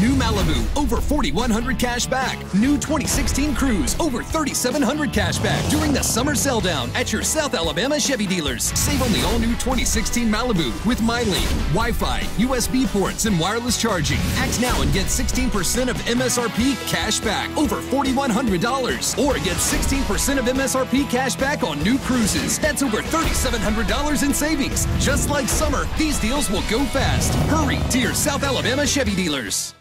New Malibu, over 4,100 cash back. New 2016 Cruze, over 3,700 cash back during the summer sell down at your South Alabama Chevy dealers. Save on the all new 2016 Malibu with MyLink, Wi Fi, USB ports, and wireless charging. Act now and get 16% of MSRP cash back, over $4,100. Or get 16% of MSRP cash back on new Cruzes. That's over $3,700 in savings. Just like summer, these deals will go fast. Hurry to your South Alabama Chevy dealers.